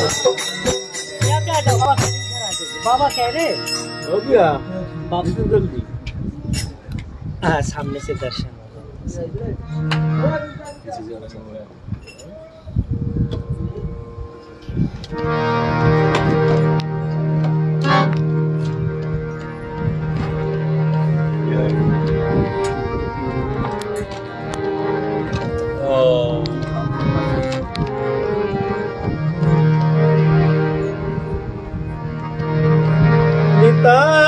Ya bir adam baba kerim Baba kerim. Tabii ya. Bizim de değil. हाँ सामने से दर्शन हो गया Bye.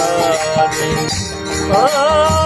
Oh